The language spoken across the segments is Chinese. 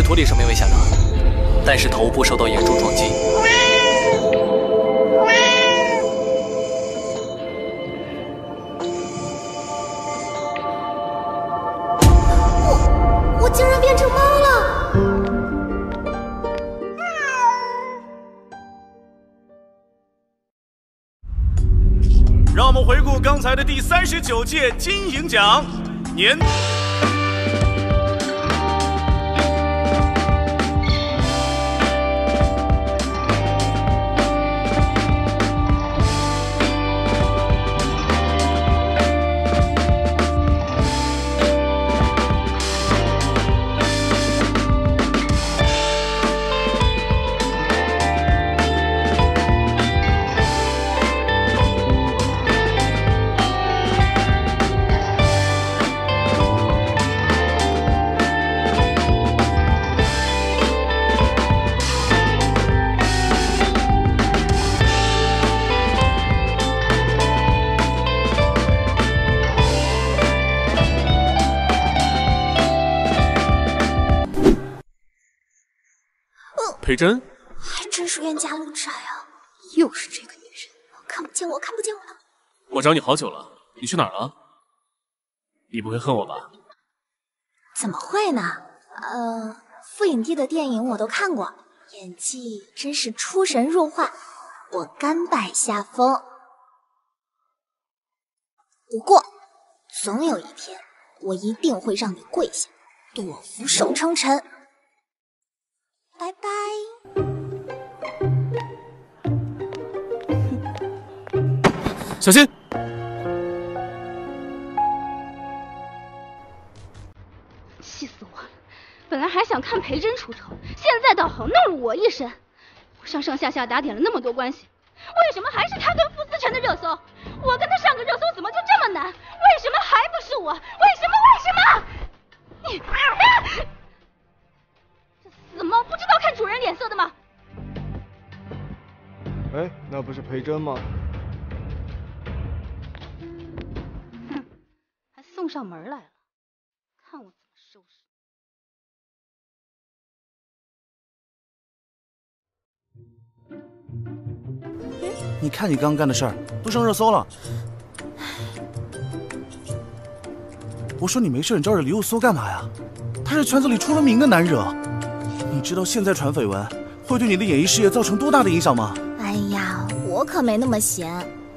暂时脱离生命危险了，但是头部受到严重撞击。我我竟然变成猫了！让我们回顾刚才的第三十九届金鹰奖年。裴真，还真是冤家路窄啊！又是这个女人，看不见我，看不见我了。我找你好久了，你去哪儿了？你不会恨我吧？怎么会呢？呃，傅影帝的电影我都看过，演技真是出神入化，我甘拜下风。不过，总有一天，我一定会让你跪下，对我俯首称臣。拜拜。小心！气死我了！本来还想看裴真出丑，现在倒好，弄了我一身。我上上下下打点了那么多关系，为什么还是他跟傅思成的热搜？我跟他上个热搜怎么就这么难？为什么还不是我？为什么？为什么？你，这死猫不知道看主人脸色的吗？哎，那不是裴真吗？哼，还送上门来了，看我怎么收拾！你看你刚刚干的事儿，都上热搜了。我说你没事，你招惹李又苏干嘛呀？他是圈子里出了名的难惹。你知道现在传绯闻会对你的演艺事业造成多大的影响吗？哎呀，我可没那么闲，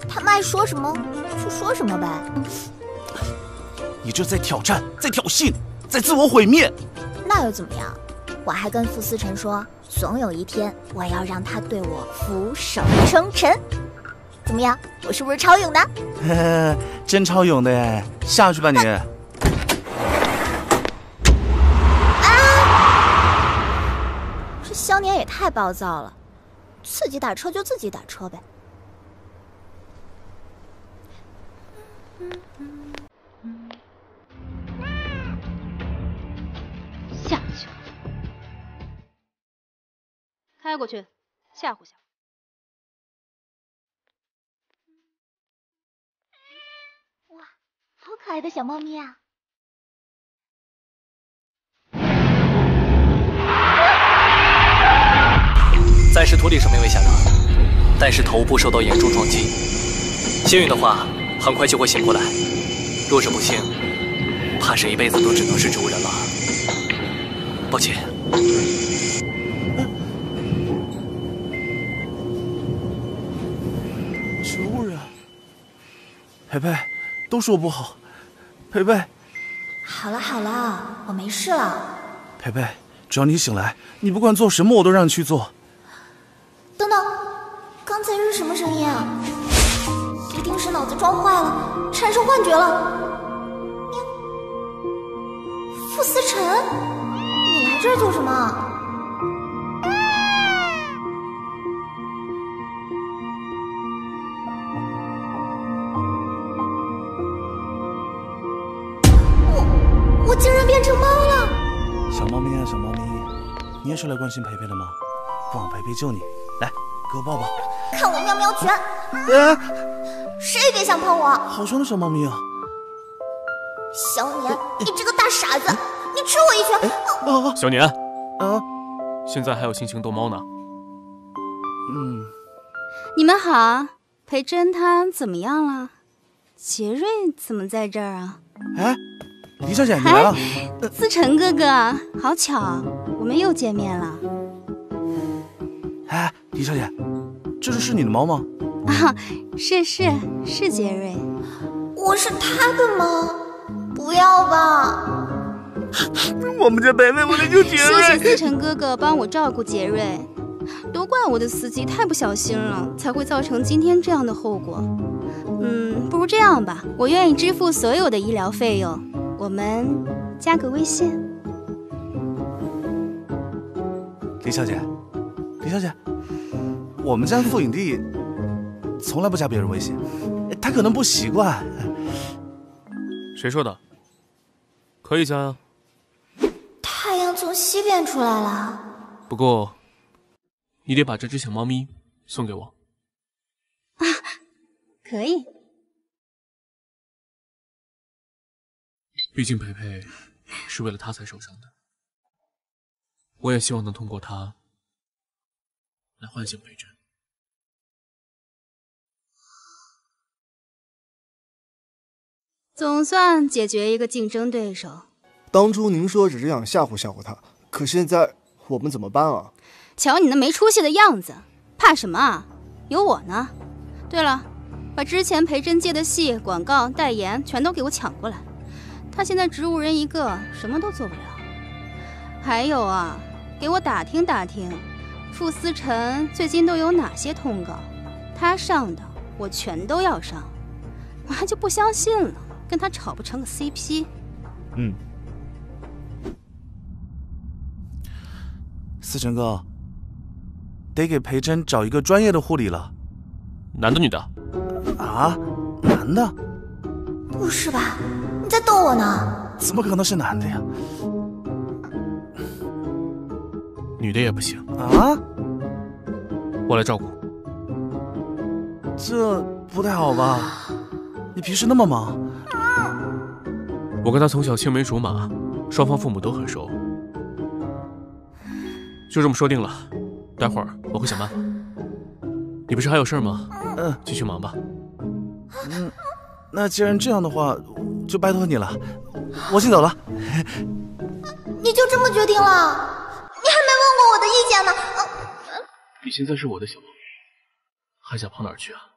他们爱说什么就说什么呗。你这在挑战，在挑衅，在自我毁灭。那又怎么样？我还跟傅思成说，总有一天我要让他对我俯首称臣。怎么样？我是不是超勇的？呵呵，真超勇的哎！下去吧你。这萧年也太暴躁了，自己打车就自己打车呗。下去了，开过去，吓唬吓唬。哇，好可爱的小猫咪啊！暂时脱离生命危险了，但是头部受到严重撞击。幸运的话，很快就会醒过来；若是不幸，怕是一辈子都只能是植物人了。抱歉。植物人。培培，都是我不好。培培，好了好了，我没事了。培培，只要你醒来，你不管做什么，我都让你去做。等等，刚才是什么声音啊？一定是脑子撞坏了，产生幻觉了。你，傅思辰，你来这儿做什么？我我竟然变成猫了！小猫咪啊，小猫咪，你也是来关心培培的吗？不让培培救你，来，给我抱抱。看我喵喵拳！哎，谁也别想碰我！好凶的小猫咪啊！小年，你这个大傻子，你吃我一拳！啊！小年，啊，现在还有心情逗猫呢。嗯，你们好，裴真她怎么样了？杰瑞怎么在这儿啊？哎，李小姐你来了。思辰哥哥，好巧，我们又见面了。哎，李小姐，这只是你的猫吗？啊，是是是杰瑞。我是他的猫，不要吧。我们家北北我的救杰瑞。谢谢思辰哥哥帮我照顾杰瑞，都怪我的司机太不小心了，才会造成今天这样的后果。嗯，不如这样吧，我愿意支付所有的医疗费用，我们加个微信。李小姐，李小姐，我们家副影帝从来不加别人微信，他可能不习惯。谁说的？可以加呀。太阳从西边出来了。不过，你得把这只小猫咪送给我。啊，可以。毕竟培培是为了他才受伤的，我也希望能通过他来唤醒裴真。总算解决一个竞争对手。当初您说只是想吓唬吓唬他，可现在我们怎么办啊？瞧你那没出息的样子，怕什么啊？有我呢。对了，把之前裴真接的戏、广告、代言全都给我抢过来。他现在植物人一个，什么都做不了。还有啊，给我打听打听，傅思辰最近都有哪些通告？他上的我全都要上。我还就不相信了。跟他吵不成个 CP，嗯。思辰哥，得给裴真找一个专业的护理了。男的女的？啊，男的？不是吧？你在逗我呢？怎么可能是男的呀？女的也不行啊！我来照顾。这不太好吧？你平时那么忙。我跟他从小青梅竹马，双方父母都很熟，就这么说定了。待会儿我会想办法。你不是还有事吗？嗯，继续忙吧。嗯，那既然这样的话，就拜托你了。我先走了。你就这么决定了？你还没问过我的意见呢。你现在是我的小猫，还想跑哪儿去啊？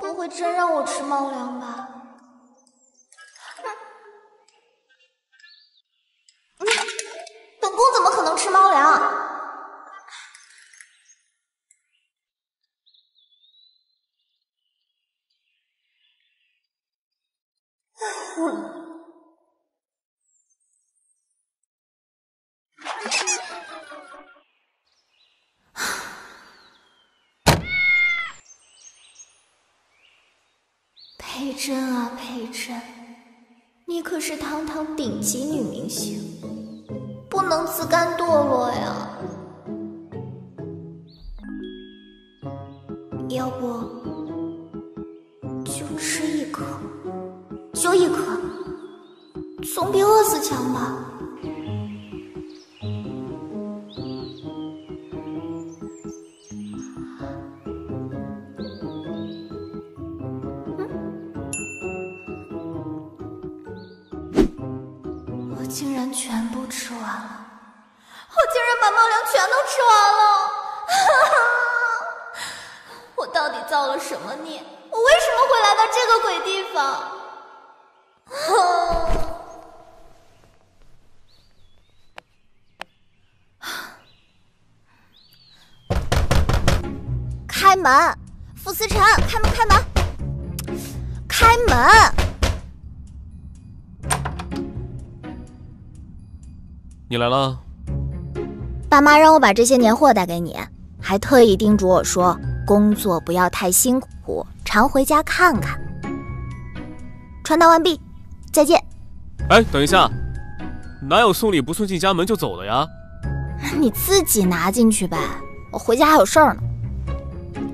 不会真让我吃猫粮吧？本宫怎么可能吃猫粮？佩珍啊，佩珍，你可是堂堂顶级女明星，不能自甘堕落呀！要不总比饿死强吧？我竟然全部吃完了！我竟然把猫粮全都吃完了！我到底造了什么孽？我为什么会来到这个鬼地方？开门，傅思辰，开门，开门，开门！你来了，爸妈让我把这些年货带给你，还特意叮嘱我说，工作不要太辛苦，常回家看看。传达完毕，再见。哎，等一下，哪有送礼不送进家门就走的呀？你自己拿进去呗，我回家还有事儿呢。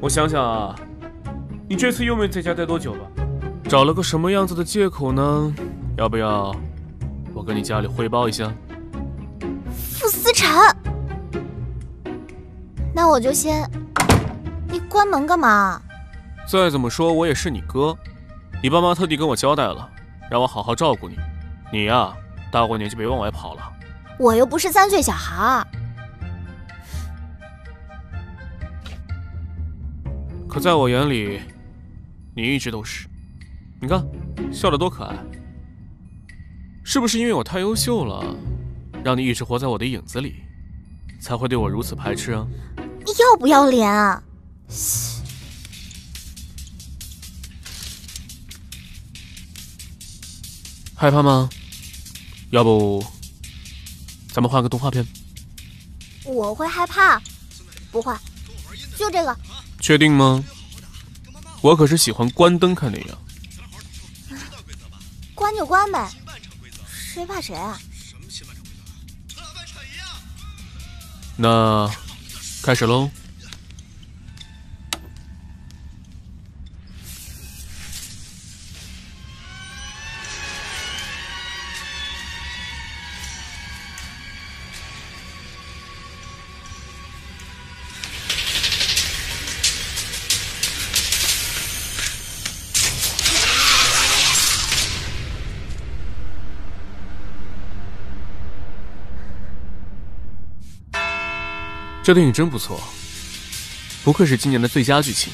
我想想啊，你这次又没在家待多久吧？找了个什么样子的借口呢？要不要我跟你家里汇报一下？傅思辰，那我就先……你关门干嘛？再怎么说，我也是你哥，你爸妈特地跟我交代了，让我好好照顾你。你呀，大过年就别往外跑了。我又不是三岁小孩。可在我眼里，你一直都是。你看，笑得多可爱。是不是因为我太优秀了，让你一直活在我的影子里，才会对我如此排斥啊？你要不要脸啊？害怕吗？要不，咱们换个动画片。我会害怕？不会，就这个。确定吗？我可是喜欢关灯看电影。关就关呗，谁怕谁啊？那，开始喽。这电影真不错，不愧是今年的最佳剧情。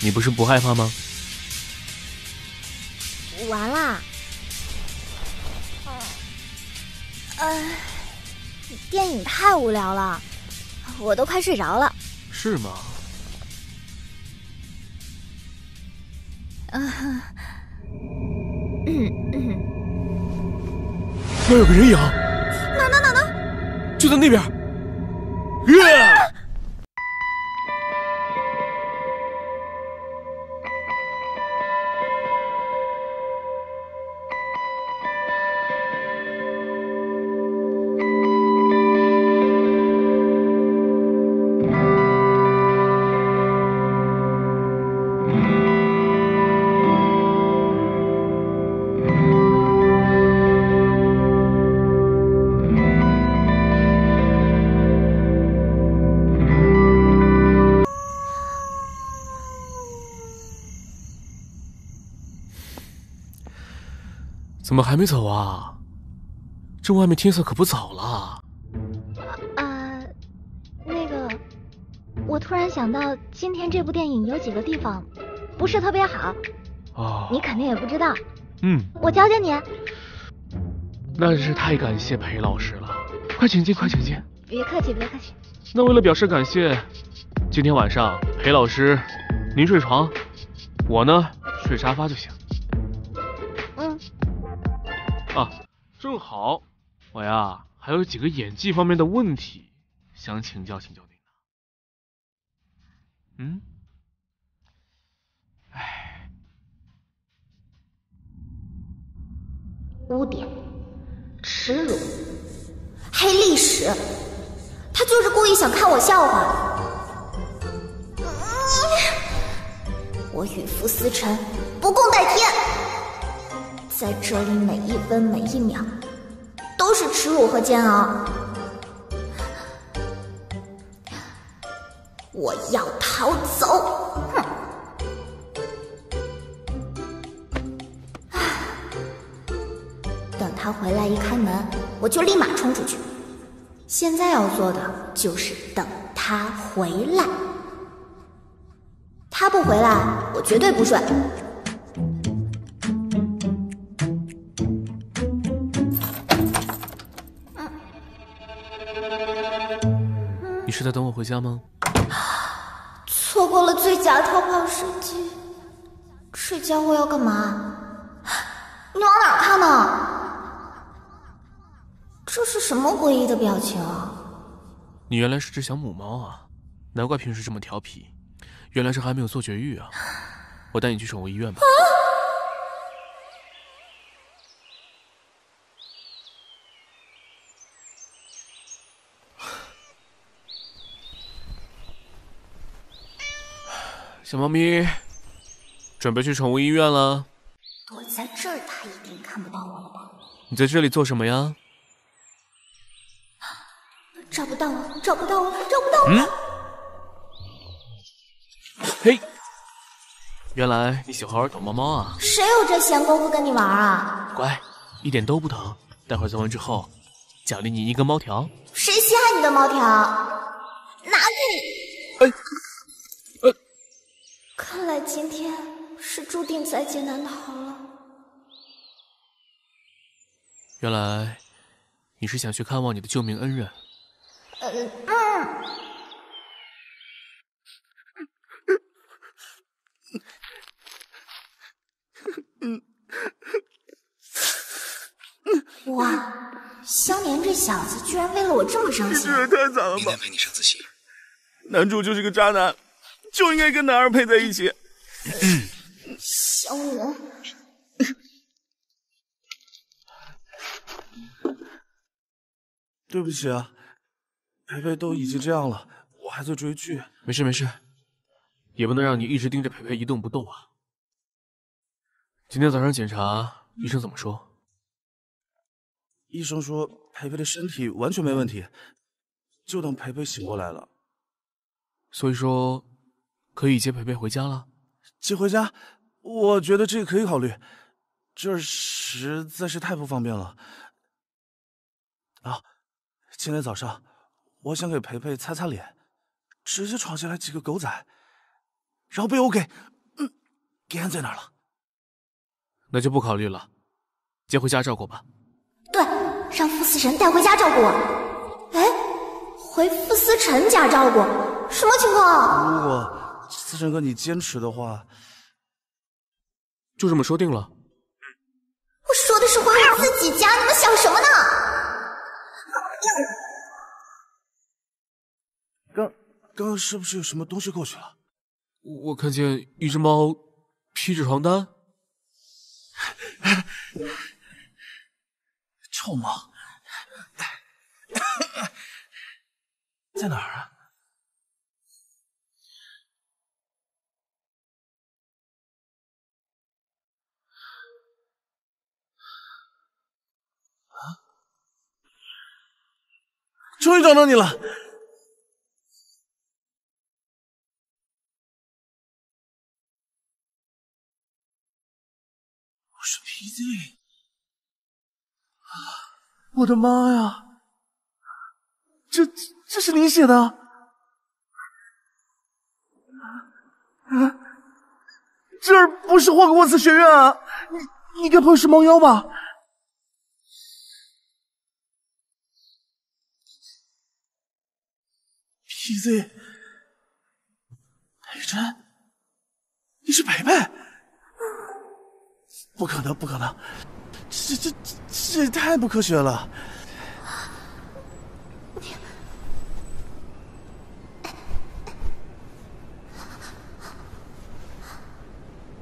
你不是不害怕吗？完了。呃，电影太无聊了，我都快睡着了。是吗？嗯。那有个人影，哪呢哪呢？就在那边。怎么还没走啊？这外面天色可不早了。啊，那个，我突然想到，今天这部电影有几个地方不是特别好。哦。你肯定也不知道。嗯。我教教你。那真是太感谢裴老师了。快请进，快请进。别客气，别客气。那为了表示感谢，今天晚上裴老师您睡床，我呢睡沙发就行。啊，正好，我呀还有几个演技方面的问题想请教请教您嗯，哎，污点、耻辱、黑历史，他就是故意想看我笑话。我与傅思辰不共戴天。在这里，每一分每一秒都是耻辱和煎熬。我要逃走！哼！等他回来一开门，我就立马冲出去。现在要做的就是等他回来。他不回来，我绝对不睡。是在等我回家吗？错过了最佳逃跑时机，这家伙要干嘛？你往哪看呢？这是什么诡异的表情？你原来是只小母猫啊，难怪平时这么调皮，原来是还没有做绝育啊。我带你去宠物医院吧。小猫咪，准备去宠物医院了。躲在这儿，它一定看不到我了吧？你在这里做什么呀？找不到我，找不到我，找不到我！嗯。嘿，原来你喜欢玩躲猫猫啊？谁有这闲工夫跟你玩啊？乖，一点都不疼。待会儿做完之后，奖励你一根猫条。谁稀罕你的猫条？拿去！哎。看来今天是注定在劫难逃了。原来你是想去看望你的救命恩人。嗯嗯。嗯。哇，香莲这小子居然为了我这么伤心，这也太惨了吧！明天陪你上自习。男主就是个渣男。就应该跟男二配在一起。香莲，对不起啊，培培都已经这样了，我还在追剧。没事没事，也不能让你一直盯着培培一动不动啊。今天早上检查，医生怎么说？医生说培培的身体完全没问题，就等培培醒过来了。所以说。可以接培培回家了，接回家，我觉得这个可以考虑，这实在是太不方便了。啊，今天早上我想给培培擦擦脸，直接闯进来几个狗仔，然后被我给，嗯，给按在那儿了。那就不考虑了，接回家照顾吧。对，让傅思辰带回家照顾我。哎，回傅思辰家照顾，什么情况？如果。思辰哥，你坚持的话，就这么说定了。我说的是回我自己家，你们想什么呢？刚刚刚是不是有什么东西过去了？我看见一只猫披着床单。臭猫，在哪儿啊？终于找到你了！我是 PZ，我的妈呀！这这是你写的？啊，这儿不是霍格沃茨学院啊！你你该不会是猫妖吧？PZ，裴真，你是培培？不可能，不可能，这这这这也太不科学了！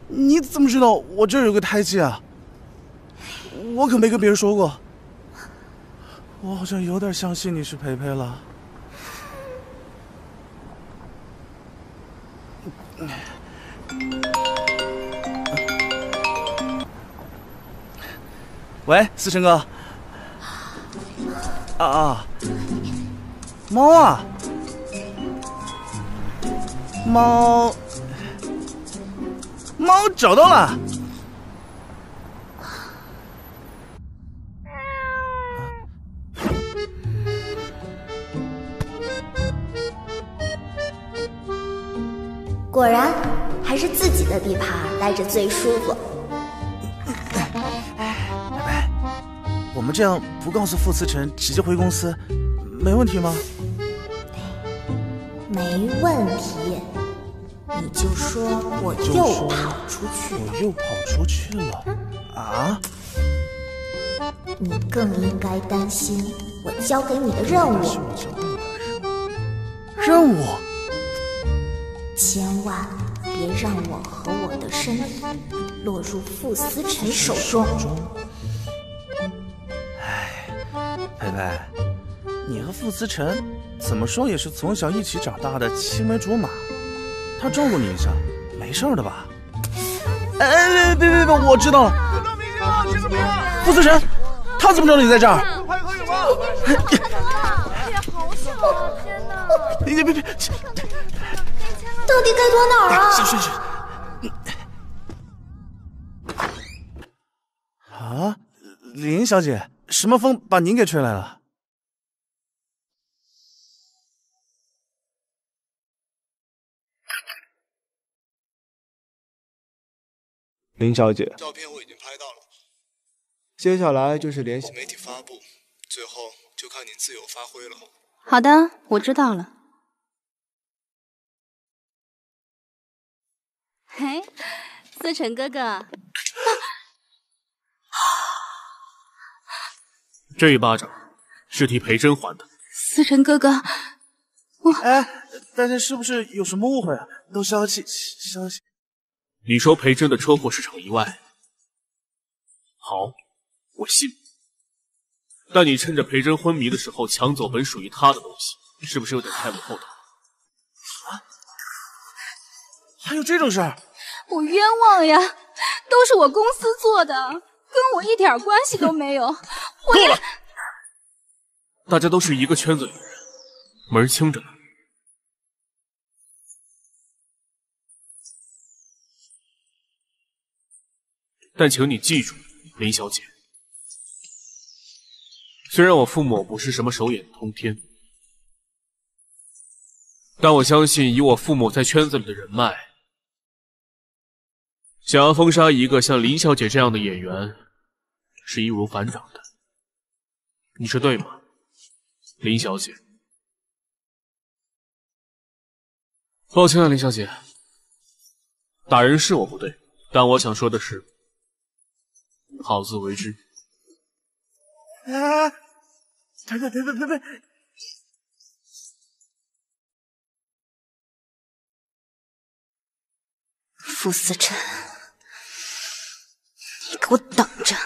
你你怎么知道我这儿有个胎记啊？我可没跟别人说过。我好像有点相信你是培培了。喂，思辰哥。啊啊，猫啊，猫，猫找到了。果然，还是自己的地盘待着最舒服。们这样不告诉傅思辰，直接回公司，没问题吗？没问题，你就说我又跑出去了。我又跑出去了？啊？你更应该担心我交给你的任务。任务？千万别让我和我的的身体落入傅思辰手中。傅思辰怎么说也是从小一起长大的青梅竹马，他照顾你一下，没事的吧？哎，别别别，我知道了。傅思辰，他怎么知道你在这儿？别别别！到底该躲哪儿啊？是是是。啊，林小姐，什么风把您给吹来了？林小姐，照片我已经拍到了，接下来就是联系媒体发布，最后就看您自由发挥了。好的，我知道了。嘿，思辰哥哥，这一巴掌是替裴真还的。思辰哥哥，我哎，大家是不是有什么误会啊？都消气，消气。你说裴真的车祸是场意外，好，我信。但你趁着裴真昏迷的时候抢走本属于他的东西，是不是有点太不厚道？啊？还有这种事儿？我冤枉呀！都是我公司做的，跟我一点关系都没有。我够了！大家都是一个圈子里的人，门清着呢。但请你记住，林小姐，虽然我父母不是什么手眼通天，但我相信以我父母在圈子里的人脉，想要封杀一个像林小姐这样的演员，是易如反掌的。你说对吗，林小姐？抱歉啊，林小姐，打人是我不对，但我想说的是。好自为之。啊！等等等等等等！傅思辰，你给我等着！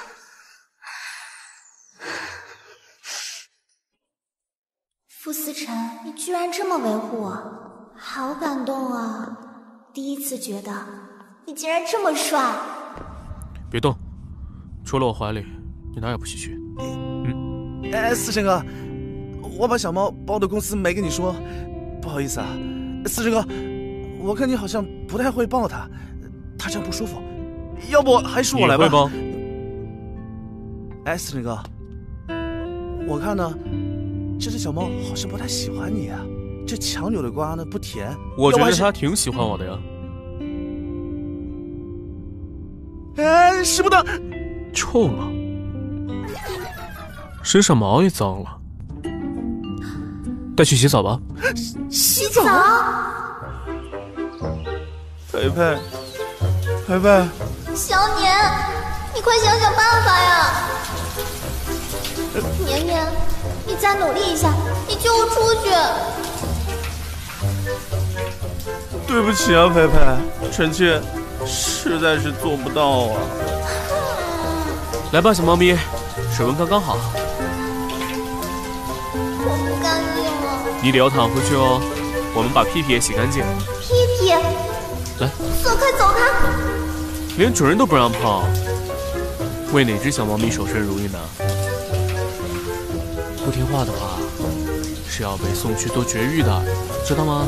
傅思辰，你居然这么维护我，好感动啊！第一次觉得你竟然这么帅。别动。除了我怀里，你哪也不许去。嗯，哎，思辰哥，我把小猫抱到公司没跟你说，不好意思啊。思辰哥，我看你好像不太会抱它，它这样不舒服，要不还是我来吧。会抱？哎，思辰哥，我看呢，这只小猫好像不太喜欢你啊，这强扭的瓜呢不甜。我觉得它挺喜欢我的呀。哎，使不得。臭了，身上毛也脏了，带去洗澡吧。洗澡？培培，培培，小年，你快想想办法呀！年年，你再努力一下，你救我出去。对不起啊，培培，臣妾实在是做不到啊。来吧，小猫咪，水温刚刚好。我不干净了。你得要躺回去哦。我们把屁屁也洗干净。屁屁，来，走开，走开！连主人都不让碰，为哪只小猫咪守身如玉呢？不听话的话，是要被送去做绝育的，知道吗？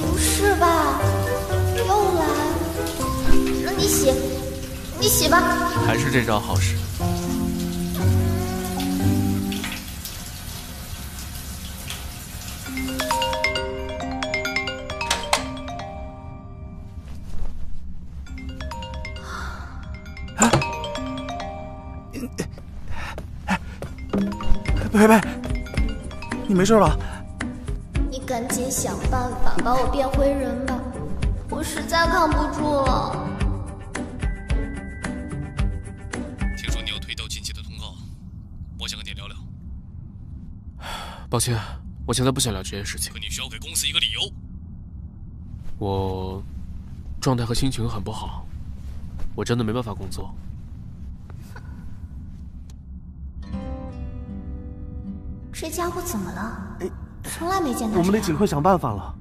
不是吧？又来？那你洗。你洗吧，还是这招好使。啊！佩佩，你没事吧？你赶紧想办法把我变回人吧，我实在扛不住了。抱歉，我现在不想聊这件事情。可你需要给公司一个理由。我状态和心情很不好，我真的没办法工作。这家伙怎么了？从来没见他。我们得尽快想办法了。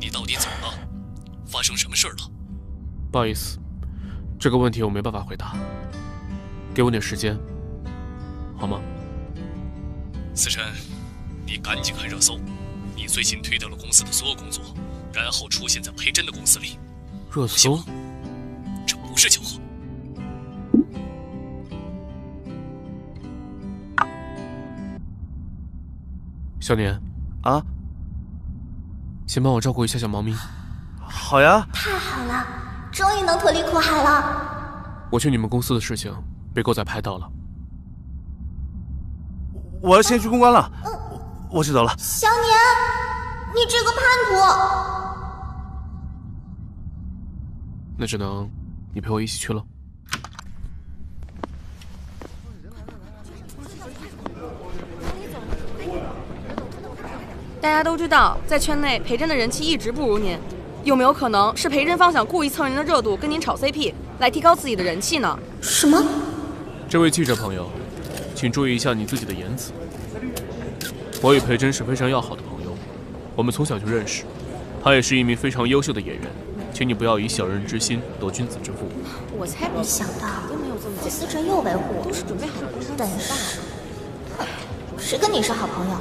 你到底怎么了？发生什么事了？不好意思，这个问题我没办法回答。给我点时间，好吗？思辰，你赶紧看热搜。你最近推掉了公司的所有工作，然后出现在裴真的公司里。热搜？这不是巧合。小年，啊，先帮我照顾一下小猫咪。好呀。太好了，终于能脱离苦海了。我去你们公司的事情被狗仔拍到了，我要先去公关了。我先走了。小年，你这个叛徒！那只能你陪我一起去了。大家都知道，在圈内裴真的人气一直不如您，有没有可能是裴真方想故意蹭人的热度，跟您炒 CP，来提高自己的人气呢？什么？这位记者朋友，请注意一下你自己的言辞。我与裴真是非常要好的朋友，我们从小就认识，他也是一名非常优秀的演员，请你不要以小人之心夺君子之腹。我才没想到，没有这么傅思辰又维护我，都是准备好的。本事，谁跟你是好朋友？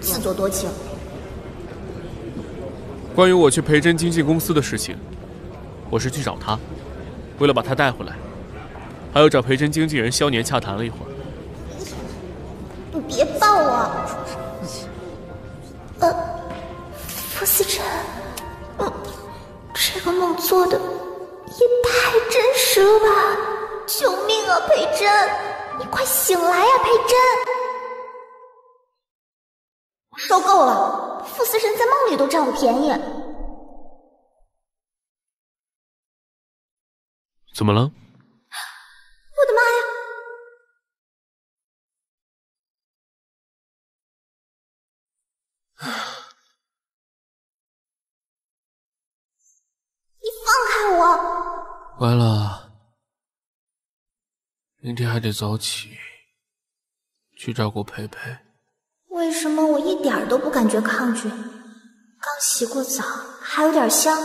自作多情。关于我去裴真经纪公司的事情，我是去找他，为了把他带回来，还有找裴真经纪人肖年洽谈了一会儿。你别抱我！呃，傅思辰，嗯，这个梦做的也太真实了吧！救命啊，佩真，你快醒来呀，裴真！受够了，傅思辰在梦里都占我便宜。怎么了？我的妈呀！你放开我！完了，明天还得早起去照顾培培。为什么我一点都不感觉抗拒？刚洗过澡，还有点香。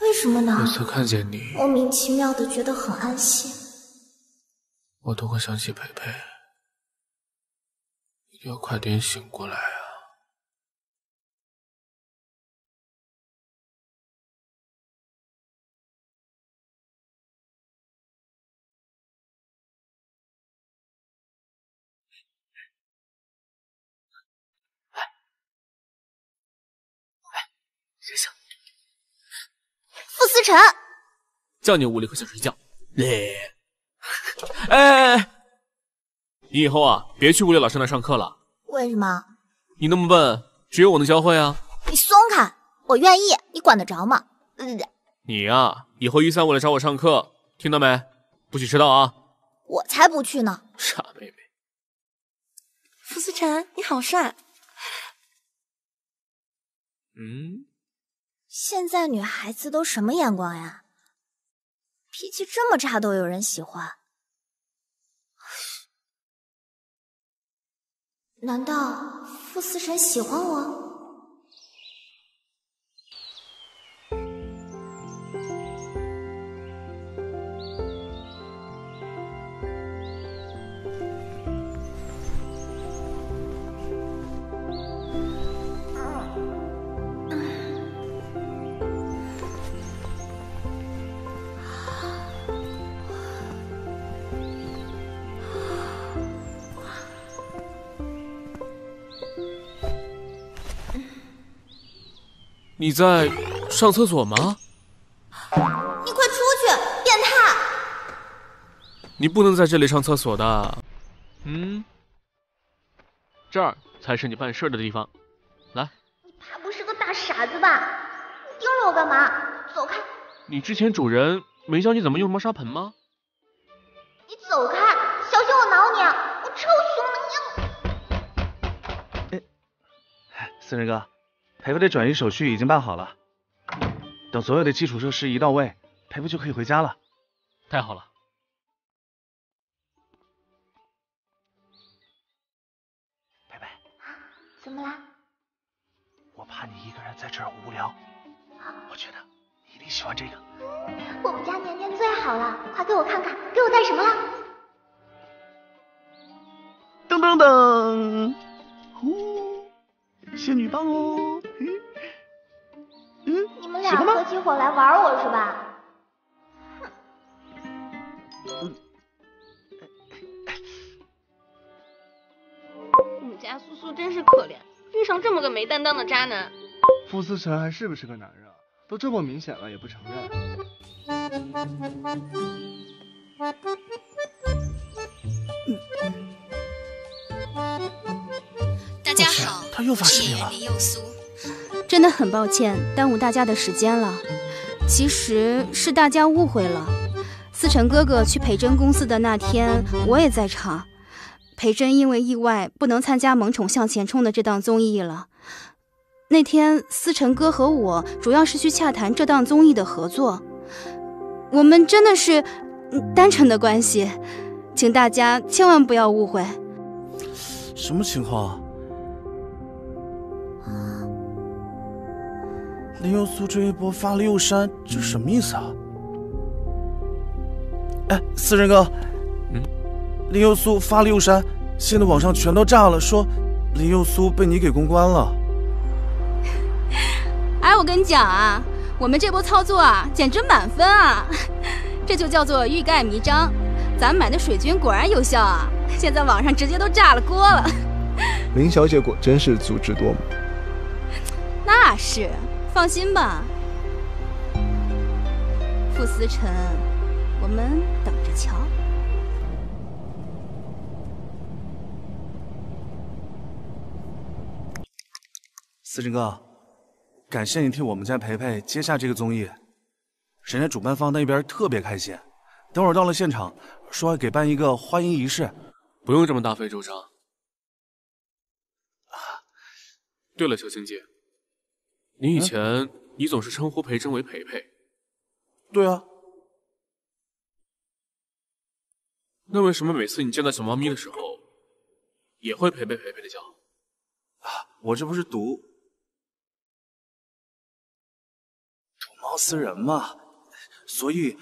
为什么呢？每次看见你，莫名其妙的觉得很安心。我都会想起培培，一定要快点醒过来傅思辰，叫你无力可想睡觉。你以后啊，别去物理老师那上课了。为什么？你那么笨，只有我能教会啊。你松开，我愿意，你管得着吗？你呀，以后一三五来找我上课，听到没？不许迟到啊！我才不去呢！傻妹妹。傅思辰，你好帅。嗯。现在女孩子都什么眼光呀？脾气这么差都有人喜欢？难道傅思辰喜欢我？你在上厕所吗？你快出去，变态！你不能在这里上厕所的。嗯，这儿才是你办事的地方。来，你怕不是个大傻子吧？你盯着我干嘛？走开！你之前主人没教你怎么用磨砂盆吗？你走开，小心我挠你！我臭熊！哎，思辰哥。培培的转移手续已经办好了，等所有的基础设施一到位，培培就可以回家了。太好了。培培，怎么啦？我怕你一个人在这儿无聊，我觉得你一定喜欢这个。我们家年年最好了，快给我看看，给我带什么了？噔噔噔，呼，仙女棒哦。嗯，你们俩合起伙来玩我是吧？哼我们家苏苏真是可怜，遇上这么个没担当的渣男。傅思成还是不是个男人啊？都这么明显了也不承认。大家好，他又发视频了。真的很抱歉耽误大家的时间了。其实是大家误会了。思成哥哥去培真公司的那天，我也在场。培真因为意外不能参加《萌宠向前冲》的这档综艺了。那天思成哥和我主要是去洽谈这档综艺的合作，我们真的是单纯的关系，请大家千万不要误会。什么情况林佑苏这一波发了又删，这什么意思啊？哎，四人哥，嗯，林佑苏发了又删，现在网上全都炸了，说林佑苏被你给公关了。哎，我跟你讲啊，我们这波操作啊，简直满分啊！这就叫做欲盖弥彰。咱买的水军果然有效啊！现在网上直接都炸了锅了。林小姐果真是足智多谋。那是，放心吧，傅思辰，我们等着瞧。思辰哥，感谢你替我们家培培接下这个综艺，人家主办方那边特别开心。等会儿到了现场，说要给办一个欢迎仪式。不用这么大费周章。啊，对了，小青姐，你以前你总是称呼裴真为裴裴。对啊。那为什么每次你见到小猫咪的时候，也会陪陪陪陪的叫？啊，我这不是毒。土猫思人嘛，所以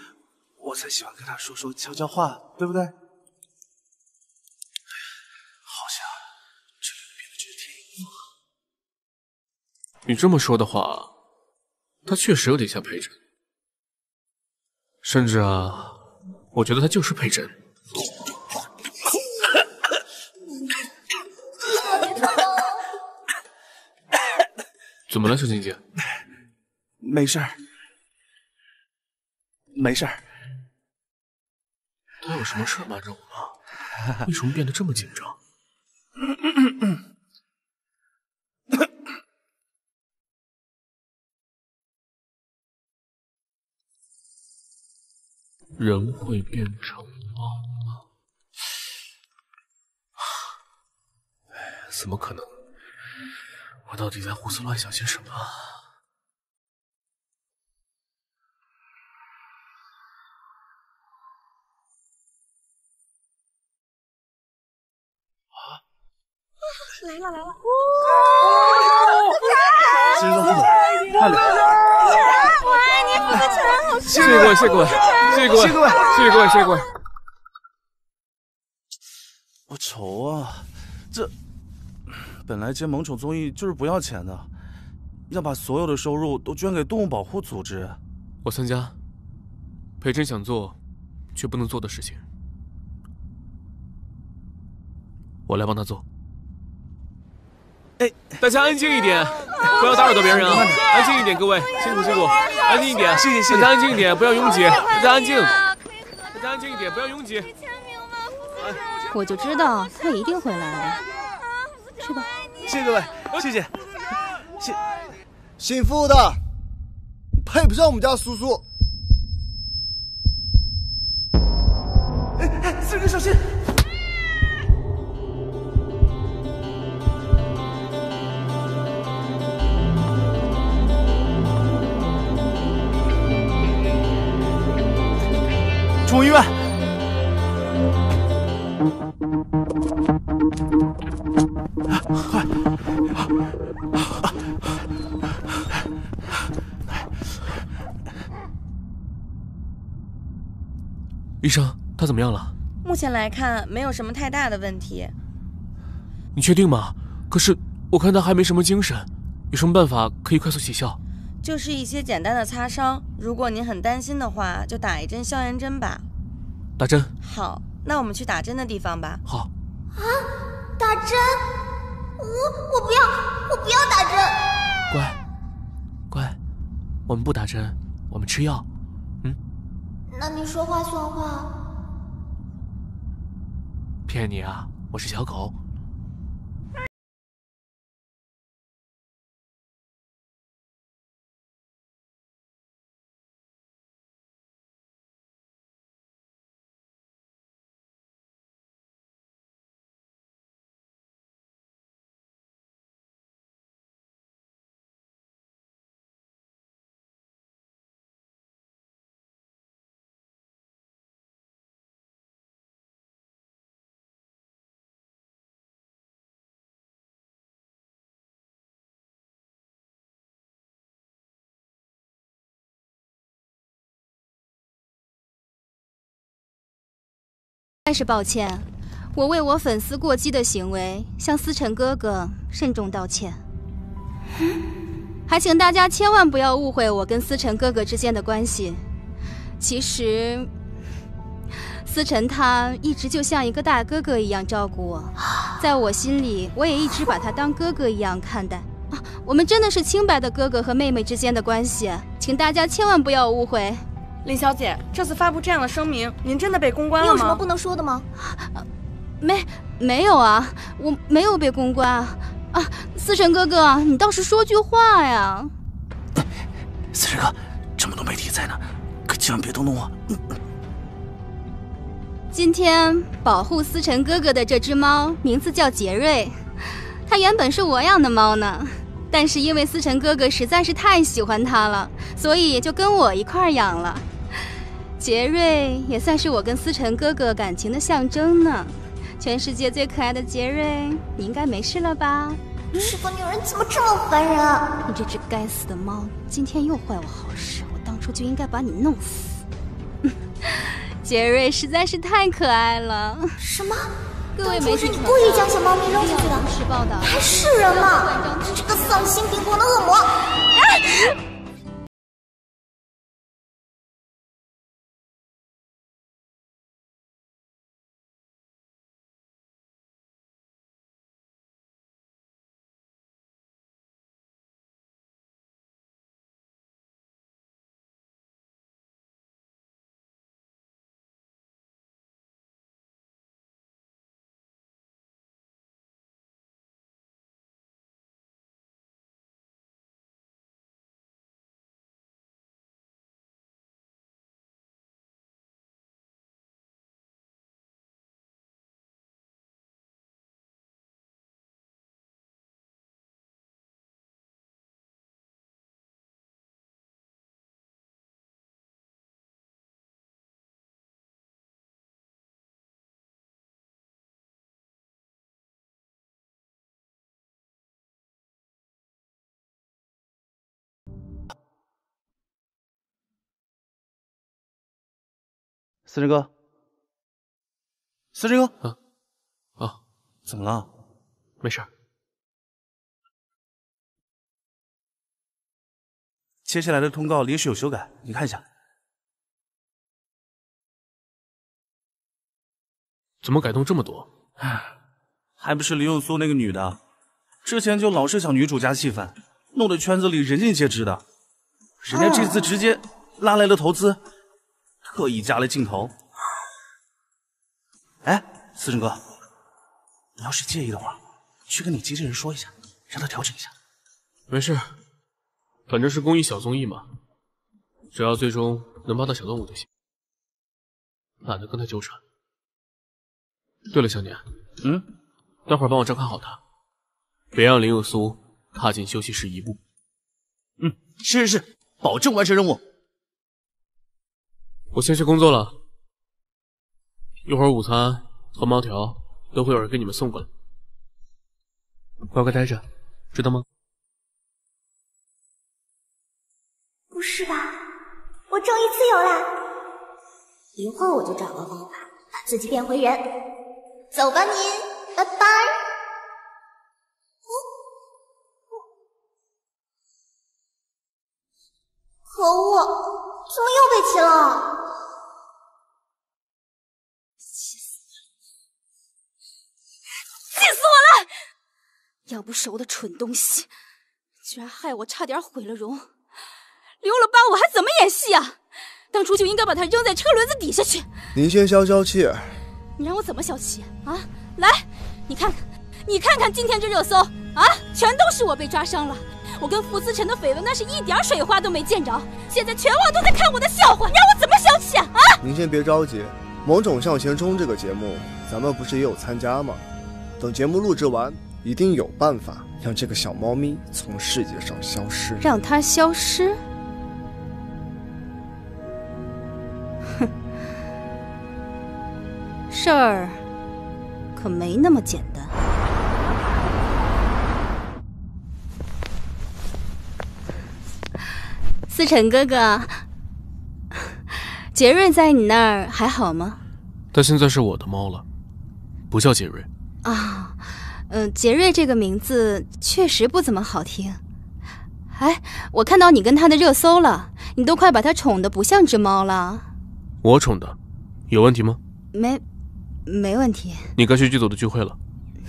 我才喜欢跟它说说悄悄话，对不对？好像这个变得真是天衣无缝。你这么说的话，他确实有点像裴真，甚至啊，我觉得他就是裴真。怎么了，小青姐？没事儿，没事儿。他有什么事瞒着我吗？为什么变得这么紧张？人会变成猫吗？怎么可能？我到底在胡思乱想些什么？啊来了来了！谢谢各位，快点！谢谢各位，谢谢各位，谢谢各位，谢谢各位，谢谢各位，谢谢各位。我愁啊，这本来接萌宠综艺就是不要钱的，要把所有的收入都捐给动物保护组织。我参加，裴真想做却不能做的事情，我来帮他做。哎，大家安静一点，不要打扰到别人啊！安静一点，各位，辛苦辛苦，安静一点，谢谢谢谢。大家安静一点，不要拥挤，大家安静，大家安静一点，不要拥挤。我就知道他一定会来的，去吧。谢谢各位，谢谢，谢。姓傅的，配不上我们家苏苏。哎哎，四哥小心！送医院。快！医生，他怎么样了？目前来看，没有什么太大的问题。你确定吗？可是我看他还没什么精神，有什么办法可以快速起效？就是一些简单的擦伤。如果您很担心的话，就打一针消炎针吧。打针。好，那我们去打针的地方吧。好。啊，打针？我我不要，我不要打针。乖，乖，我们不打针，我们吃药。嗯。那你说话算话？骗你啊！我是小狗。真是抱歉，我为我粉丝过激的行为向思辰哥哥慎重道歉。还请大家千万不要误会我跟思辰哥哥之间的关系。其实，思辰他一直就像一个大哥哥一样照顾我，在我心里，我也一直把他当哥哥一样看待。我们真的是清白的哥哥和妹妹之间的关系，请大家千万不要误会。林小姐，这次发布这样的声明，您真的被公关了吗？你有什么不能说的吗？没，没有啊，我没有被公关啊！啊，思辰哥哥，你倒是说句话呀！思辰哥，这么多媒体在呢，可千万别动怒啊。今天保护思辰哥哥的这只猫名字叫杰瑞，它原本是我养的猫呢，但是因为思辰哥哥实在是太喜欢它了，所以就跟我一块养了。杰瑞也算是我跟思辰哥哥感情的象征呢。全世界最可爱的杰瑞，你应该没事了吧？这个女人怎么这么烦人啊！你这只该死的猫，今天又坏我好事，我当初就应该把你弄死。杰瑞实在是太可爱了。什么？各位媒体，你故意将小猫咪扔出去的？是报道。还是人吗？你这个丧心病狂的恶魔！思辰哥，思辰哥，啊啊，怎么了？没事。接下来的通告临时有修改，你看一下。怎么改动这么多？唉，还不是林永苏那个女的，之前就老是想女主加戏份，弄得圈子里人尽皆知的。人家这次直接拉来了投资。特意加了镜头。哎，思辰哥，你要是介意的话，去跟你经纪人说一下，让他调整一下。没事，反正是公益小综艺嘛，只要最终能帮到小动物就行，懒得跟他纠缠。对了，小年，嗯，待会儿帮我照看好他，别让林有苏踏进休息室一步。嗯，是是是，保证完成任务。我先去工作了，一会儿午餐和猫条都会有人给你们送过来，乖乖待着，知道吗？不是吧？我终于自由了！一会儿我就找个方法把自己变回人。走吧，您，拜拜。可恶，怎么又被骑了？气死我了！气死我了！养不熟的蠢东西，居然害我差点毁了容。留了疤，我还怎么演戏啊？当初就应该把他扔在车轮子底下去。你先消消气。你让我怎么消气啊？来，你看看，你看看今天这热搜啊，全都是我被抓伤了。我跟傅思辰的绯闻那是一点水花都没见着，现在全网都在看我的笑话，你让我怎么消气啊？啊！您先别着急，《某种向前冲》这个节目，咱们不是也有参加吗？等节目录制完，一定有办法让这个小猫咪从世界上消失。让它消失？哼，事儿可没那么简单。思辰哥哥，杰瑞在你那儿还好吗？他现在是我的猫了，不叫杰瑞。啊，嗯，杰瑞这个名字确实不怎么好听。哎，我看到你跟他的热搜了，你都快把他宠得不像只猫了。我宠的，有问题吗？没，没问题。你该去剧组的聚会了。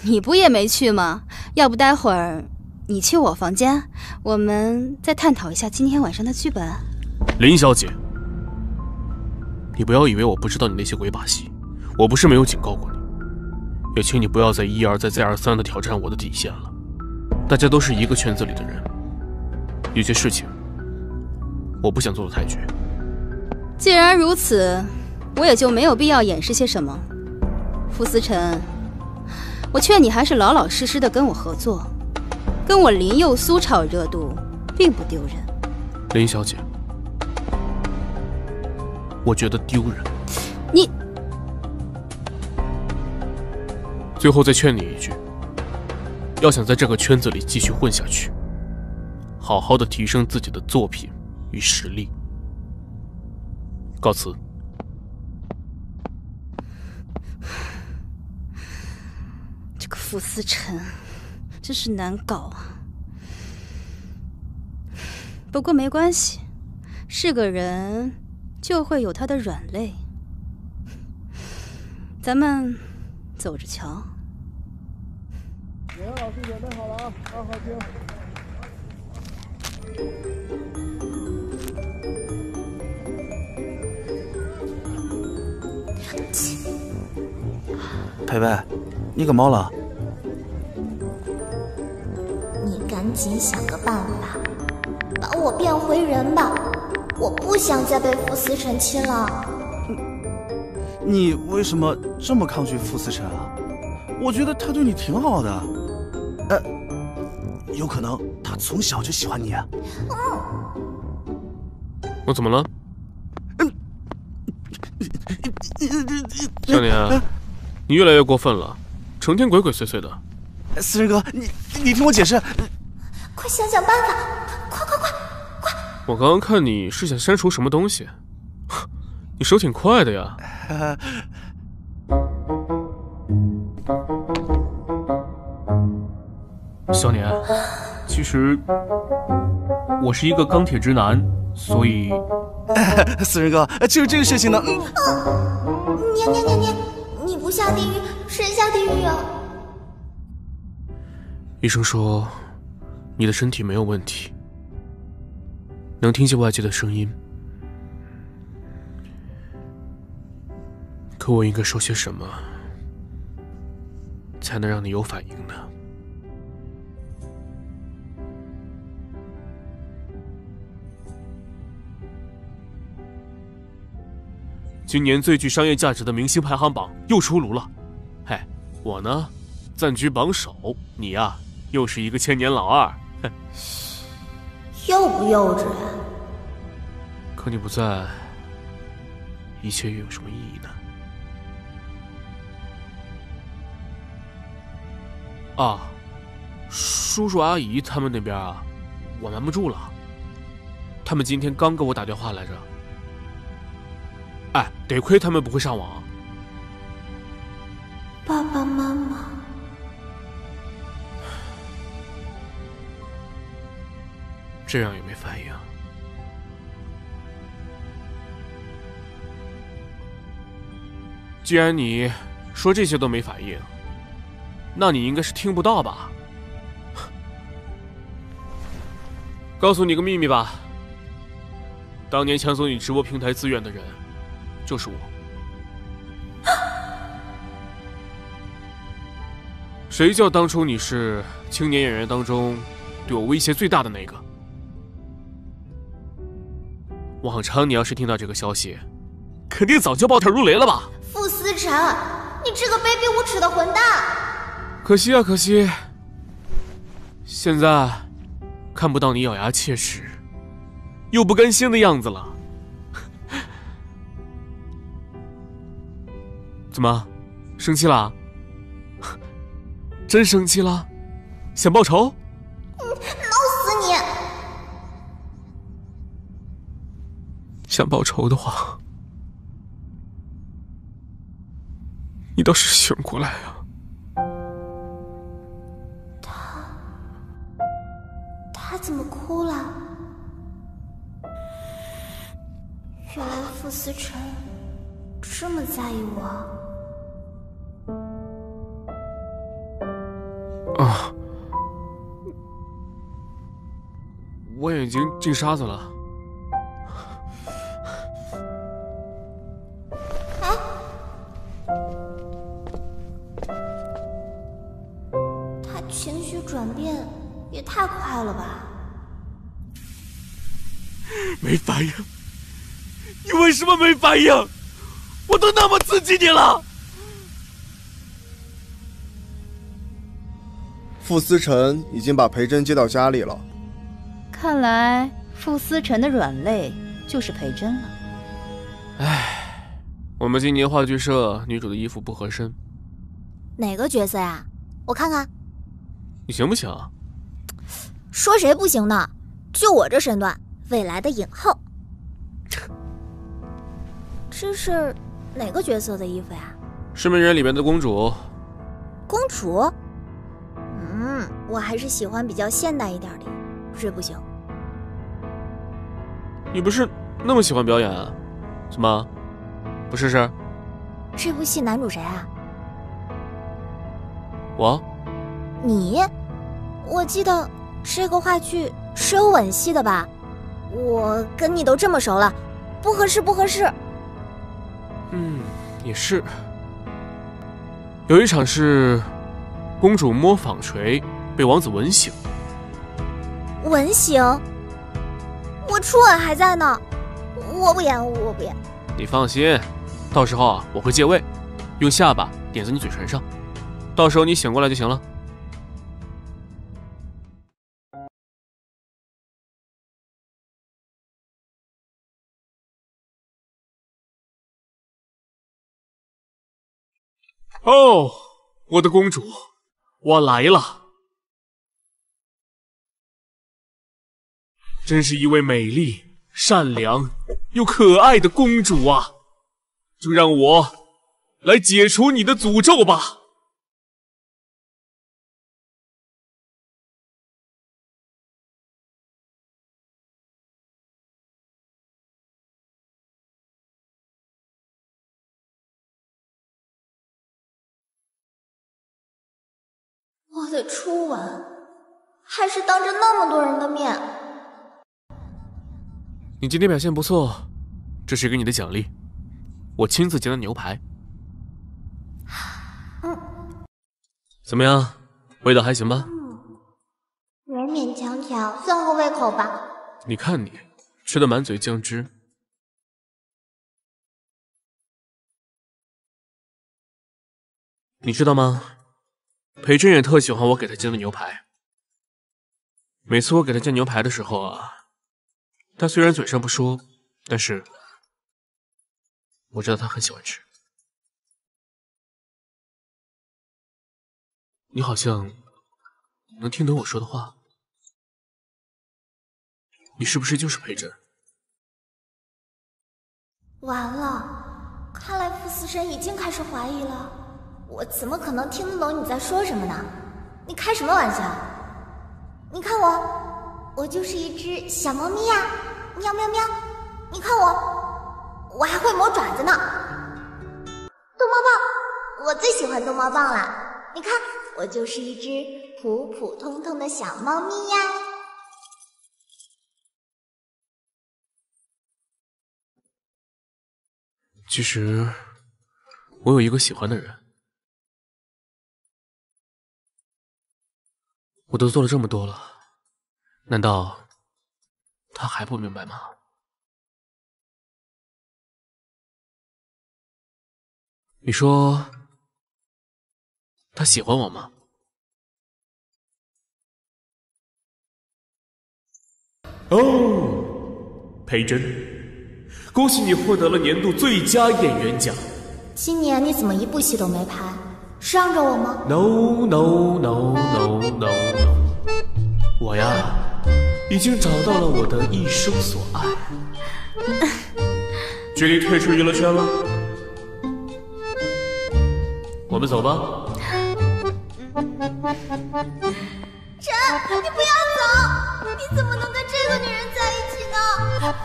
你不也没去吗？要不待会儿你去我房间，我们再探讨一下今天晚上的剧本。林小姐，你不要以为我不知道你那些鬼把戏，我不是没有警告过你，也请你不要再一而再、再而三的挑战我的底线了。大家都是一个圈子里的人，有些事情我不想做的太绝。既然如此，我也就没有必要掩饰些什么。傅思辰，我劝你还是老老实实的跟我合作，跟我林佑苏炒热度，并不丢人。林小姐，我觉得丢人。你最后再劝你一句，要想在这个圈子里继续混下去，好好的提升自己的作品与实力。告辞。这个傅思辰真是难搞啊！不过没关系，是个人就会有他的软肋，咱们走着瞧。演员老师准备好了啊，二号厅。佩佩，你感冒了？赶紧想个办法，把我变回人吧！我不想再被傅思辰亲了。你为什么这么抗拒傅思辰啊？我觉得他对你挺好的。呃，有可能他从小就喜欢你。我怎么了？少年，你越来越过分了，成天鬼鬼祟祟的。思辰哥，你你听我解释。快想想办法，快快快快！我刚刚看你是想删除什么东西，你手挺快的呀。小年，其实我是一个钢铁直男，所以 死人哥，就是这个事情呢。你你你你，你不下地狱，谁下地狱啊？医生说你的身体没有问题，能听见外界的声音。可我应该说些什么，才能让你有反应呢？今年最具商业价值的明星排行榜又出炉了，嘿，我呢，暂居榜首，你呀，又是一个千年老二，哼，幼不幼稚？可你不在，一切又有什么意义呢？啊，叔叔阿姨他们那边啊，我瞒不住了。他们今天刚给我打电话来着。哎，得亏他们不会上网。爸爸妈妈。这样也没反应。既然你说这些都没反应，那你应该是听不到吧？告诉你个秘密吧，当年抢走你直播平台资源的人，就是我。谁叫当初你是青年演员当中对我威胁最大的那个？往常你要是听到这个消息，肯定早就暴跳如雷了吧？傅思辰，你这个卑鄙无耻的混蛋！可惜啊，可惜，现在看不到你咬牙切齿、又不甘心的样子了。怎么，生气了？真生气了？想报仇？想报仇的话，你倒是醒过来啊！他，他怎么哭了？原来傅思辰这么在意我。啊！我眼睛进沙子了。么没反应？我都那么刺激你了！傅思辰已经把裴真接到家里了。看来傅思辰的软肋就是裴真了。唉，我们今年话剧社女主的衣服不合身。哪个角色呀？我看看。你行不行？说谁不行呢？就我这身段，未来的影后。这是哪个角色的衣服呀？失明人里面的公主。公主？嗯，我还是喜欢比较现代一点的，这不行。你不是那么喜欢表演啊？怎么，不试试？这部戏男主谁啊？我。你？我记得这个话剧是有吻戏的吧？我跟你都这么熟了，不合适，不合适。嗯，也是。有一场是。公主摸纺锤，被王子吻醒。吻醒？我初吻还在呢，我不演，我不演。你放心，到时候啊，我会借位，用下巴点在你嘴唇上，到时候你醒过来就行了。哦，我的公主。我来了，真是一位美丽、善良又可爱的公主啊！就让我来解除你的诅咒吧。吻，还是当着那么多人的面。你今天表现不错，这是给你的奖励，我亲自煎的牛排。嗯，怎么样，味道还行吧？勉勉强强，算个胃口吧。你看你，吃的满嘴酱汁。你知道吗？裴真也特喜欢我给他煎的牛排。每次我给他煎牛排的时候啊，他虽然嘴上不说，但是我知道他很喜欢吃。你好像能听懂我说的话？你是不是就是裴真？完了，看来傅思辰已经开始怀疑了。我怎么可能听得懂你在说什么呢？你开什么玩笑？你看我，我就是一只小猫咪呀，喵喵喵！你看我，我还会磨爪子呢。逗猫棒，我最喜欢逗猫棒了。你看，我就是一只普普通通的小猫咪呀。其实，我有一个喜欢的人。我都做了这么多了，难道他还不明白吗？你说他喜欢我吗？哦，裴真，恭喜你获得了年度最佳演员奖。今年你怎么一部戏都没拍？是让着我吗？No No No No No No，我呀，已经找到了我的一生所爱。决定退出娱乐圈了，我们走吧。陈，你不要走！你怎么能跟这个女人在一起呢？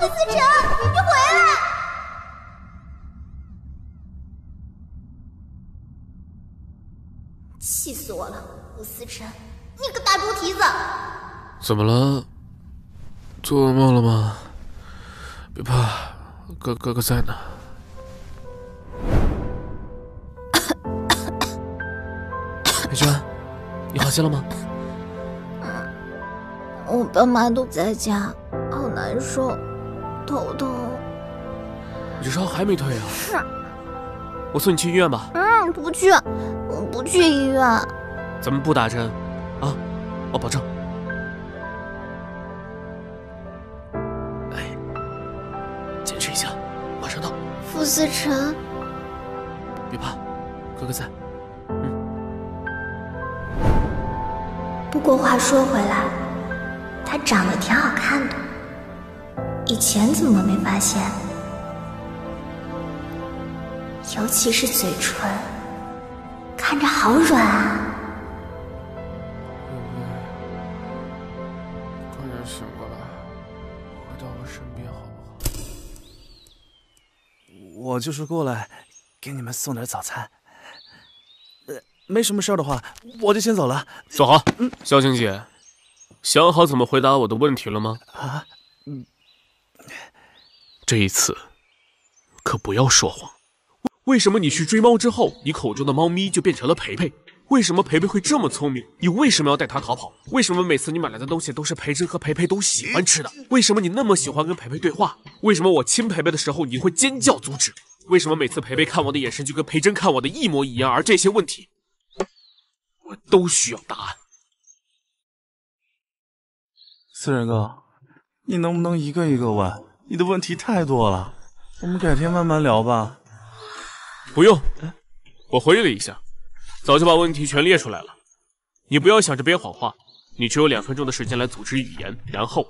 傅思辰，你回来！气死我了，傅思辰，你个大猪蹄子！怎么了？做噩梦了吗？别怕，哥哥哥在呢。美娟，你好些了吗？我爸妈都在家，好难受，头疼。你这烧还没退啊？是。我送你去医院吧。嗯，不去，我不去医院。咱们不打针，啊，我保证。傅思辰，别怕，哥哥在。嗯。不过话说回来，他长得挺好看的，以前怎么没发现？尤其是嘴唇，看着好软啊！我就是过来给你们送点早餐。呃，没什么事的话，我就先走了。坐好。嗯，萧晴姐，想好怎么回答我的问题了吗？啊，嗯。这一次可不要说谎。为什么你去追猫之后，你口中的猫咪就变成了培培？为什么培培会这么聪明？你为什么要带她逃跑？为什么每次你买来的东西都是培真和培培都喜欢吃的？为什么你那么喜欢跟培培对话？为什么我亲培培的时候你会尖叫阻止？为什么每次培培看我的眼神就跟培真看我的一模一样？而这些问题，我都需要答案。思仁哥，你能不能一个一个问？你的问题太多了，我们改天慢慢聊吧。不用，我回忆了一下，早就把问题全列出来了。你不要想着编谎话，你只有两分钟的时间来组织语言，然后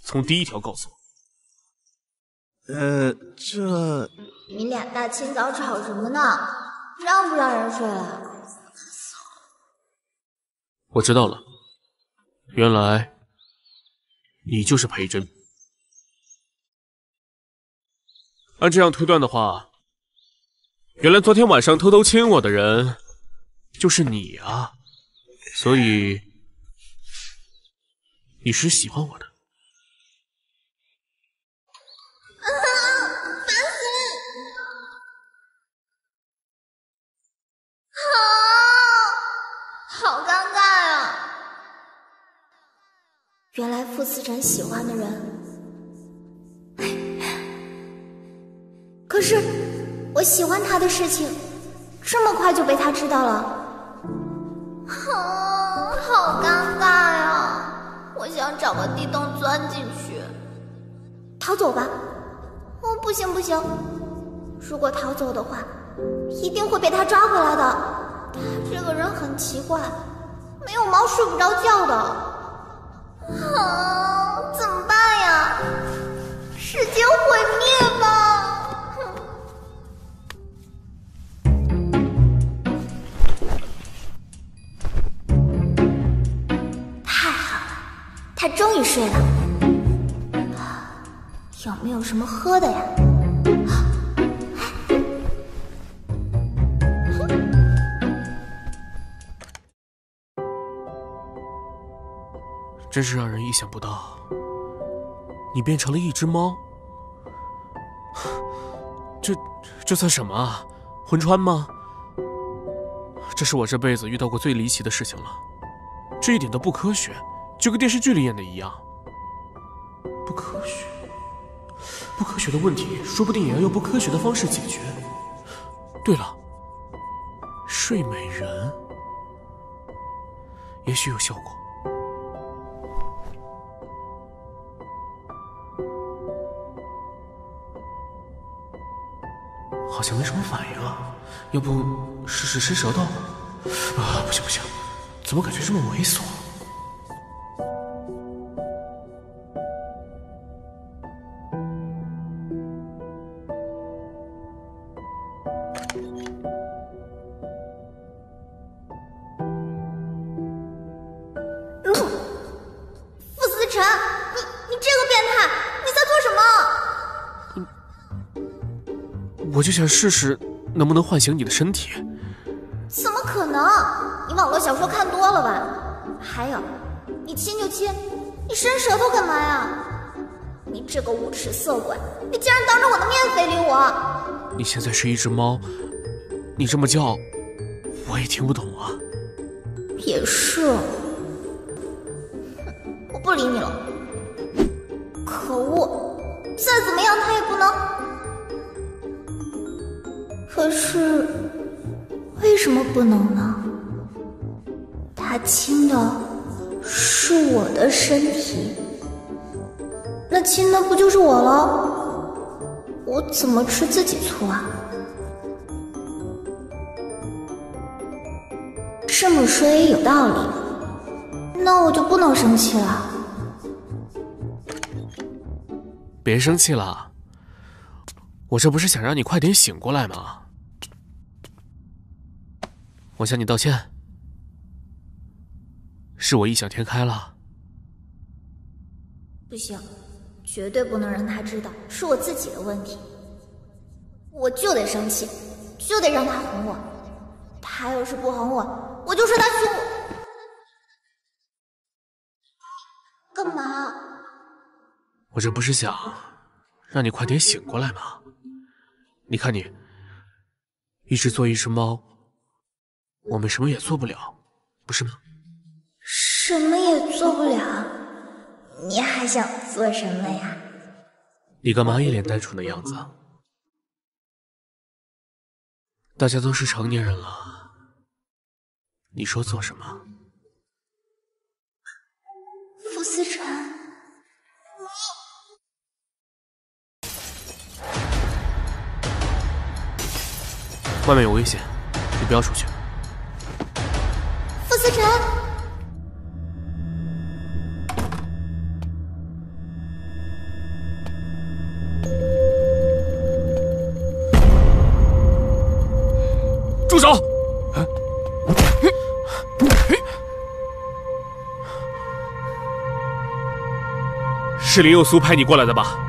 从第一条告诉我。呃，这……你俩大清早吵什么呢？让不让人睡了？我知道了，原来你就是裴真。按这样推断的话。原来昨天晚上偷偷亲我的人就是你啊，所以你是喜欢我的。啊，烦死好，好尴尬呀！原来傅思辰喜欢的人，可是。我喜欢他的事情，这么快就被他知道了，好尴尬呀！我想找个地洞钻进去，逃走吧。哦，不行不行，如果逃走的话，一定会被他抓回来的。他这个人很奇怪，没有猫睡不着觉的。啊，怎么办呀？世界毁灭他终于睡了。有没有什么喝的呀？真是让人意想不到，你变成了一只猫，这这算什么啊？魂穿吗？这是我这辈子遇到过最离奇的事情了，这一点都不科学，就跟电视剧里演的一样。不科学，不科学的问题，说不定也要用不科学的方式解决。对了，睡美人，也许有效果。好像没什么反应啊，要不试试伸舌头？啊，不行不行，怎么感觉这么猥琐？想试试能不能唤醒你的身体。怎么可能？你网络小说看多了吧？还有，你亲就亲，你伸舌头干嘛呀？你这个无耻色鬼，你竟然当着我的面非礼我！你现在是一只猫，你这么叫，我也听不懂啊。也是，身体，那亲的不就是我了？我怎么吃自己醋啊？这么说也有道理，那我就不能生气了。别生气了，我这不是想让你快点醒过来吗？我向你道歉，是我异想天开了。不行，绝对不能让他知道是我自己的问题。我就得生气，就得让他哄我。他要是不哄我，我就说他凶我。干嘛？我这不是想让你快点醒过来吗？你看你，一直做一只猫，我们什么也做不了，不是吗？什么也做不了，你还想做什么呀？你干嘛一脸单纯的样子？大家都是成年人了，你说做什么？傅思辰，外面有危险，你不要出去。傅思辰，住手！是林有苏派你过来的吧？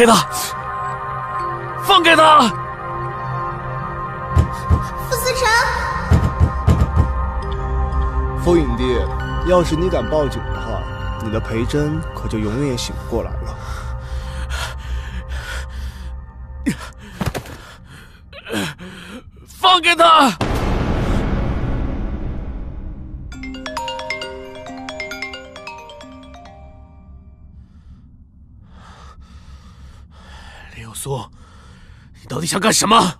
你放开他！放开他！傅思成，傅影帝，要是你敢报警的话，你的裴真可就永远醒不过来想干什么？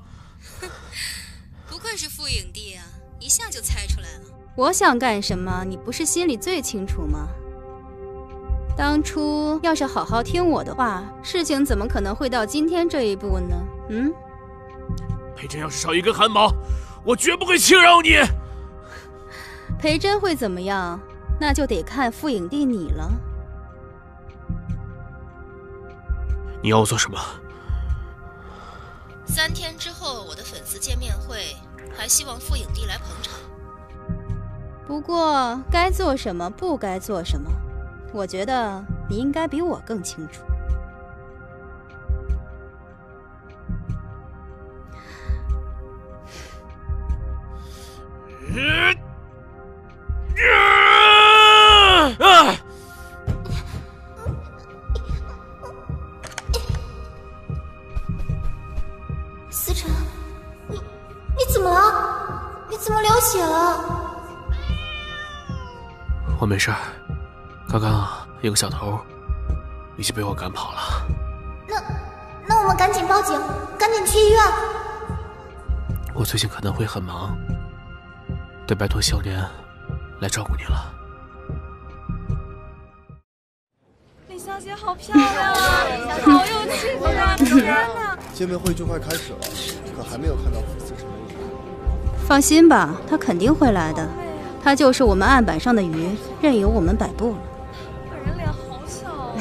不愧是副影帝啊，一下就猜出来了。我想干什么，你不是心里最清楚吗？当初要是好好听我的话，事情怎么可能会到今天这一步呢？嗯？裴真要是少一根汗毛，我绝不会轻饶你。裴真会怎么样？那就得看傅影帝你了。你要我做什么？三天之后我的粉丝见面会，还希望傅影帝来捧场。不过该做什么，不该做什么，我觉得你应该比我更清楚。思我没事儿，刚刚有个小偷已经被我赶跑了。那那我们赶紧报警，赶紧去医院。我最近可能会很忙，得拜托小莲来照顾你了。李小姐好漂亮啊，好有气质啊！天哪！见面会就快开始了，可还没有看到傅思辰的影。放心吧，他肯定会来的。他就是我们案板上的鱼，任由我们摆布了。本人脸好小啊！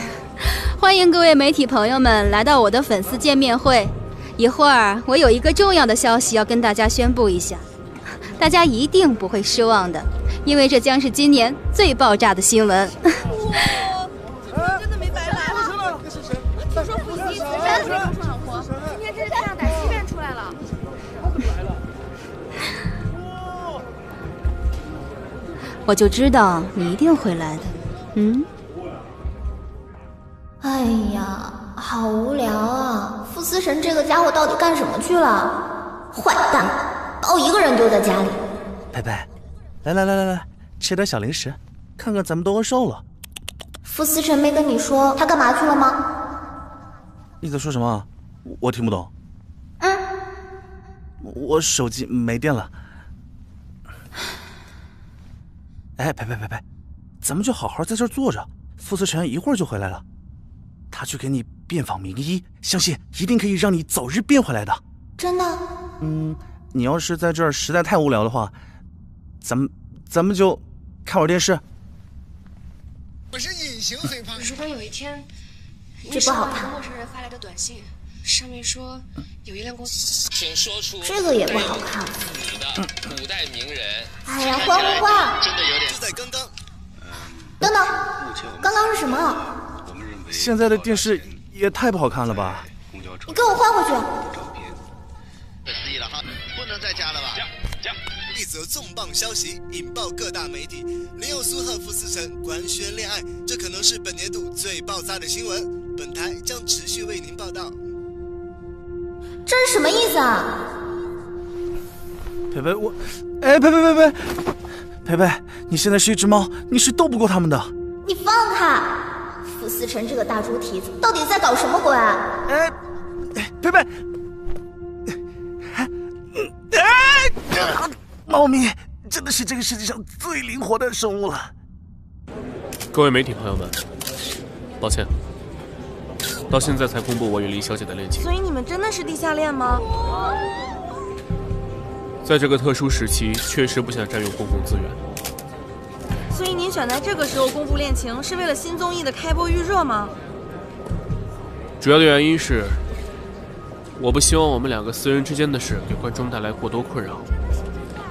欢迎各位媒体朋友们来到我的粉丝见面会。一会儿我有一个重要的消息要跟大家宣布一下，大家一定不会失望的，因为这将是今年最爆炸的新闻。我就知道你一定会来的。嗯，哎呀，好无聊啊！傅思辰这个家伙到底干什么去了？坏蛋，把我一个人丢在家里。佩佩，来来来来来，吃点小零食，看看咱们都饿瘦了。傅思辰没跟你说他干嘛去了吗？你在说什么？我听不懂。嗯，我手机没电了。哎，别别别别，咱们就好好在这儿坐着，傅思辰一会儿就回来了。他去给你遍访名医，相信一定可以让你早日变回来的。真的？嗯，你要是在这儿实在太无聊的话，咱们咱们就看会儿电视。我是隐形黑胖。如果有一天，这不好看。陌生人发来的短信，上面说有一辆公司，请说出这个也不好看。你的古代名人。哎呀，欢呼花！真的有点。就在刚刚。等等，刚刚是什么？现在的电视也太不好看了吧！你给我换回去。不思议了哈，不能再加了吧？加加。一则重磅消息引爆各大媒体，林有苏和傅思辰官宣恋爱，这可能是本年度最爆炸的新闻。本台将持续为您报道。这是什么意思啊？佩佩，我，哎，佩佩佩佩，佩佩，你现在是一只猫，你是斗不过他们的。你放开！傅思辰这个大猪蹄子到底在搞什么鬼？哎，佩佩，哎，猫咪真的是这个世界上最灵活的生物了。各位媒体朋友们，抱歉，到现在才公布我与林小姐的恋情。所以你们真的是地下恋吗？在这个特殊时期，确实不想占用公共资源。所以您选在这个时候公布恋情，是为了新综艺的开播预热吗？主要的原因是，我不希望我们两个私人之间的事给观众带来过多困扰。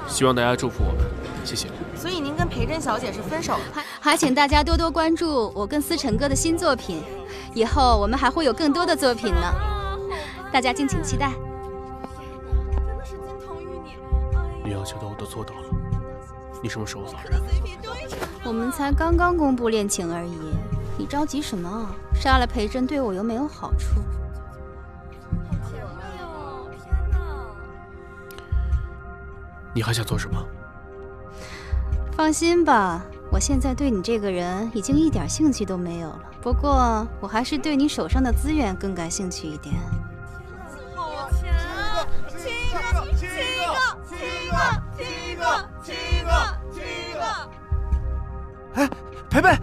希望大家祝福我们，谢谢。所以您跟裴珍小姐是分手了？还还请大家多多关注我跟思辰哥的新作品，以后我们还会有更多的作品呢，大家敬请期待。真的是金童玉女。你要求的我都做到了，你什么时候放人？我们才刚刚公布恋情而已，你着急什么？杀了裴珍对我又没有好处。好甜蜜哦！天哪！你还想做什么？放心吧，我现在对你这个人已经一点兴趣都没有了。不过，我还是对你手上的资源更感兴趣一点。天啊，好甜啊！亲一个，亲一个，亲一个，亲一个，亲一个，亲一个。哎，培佩。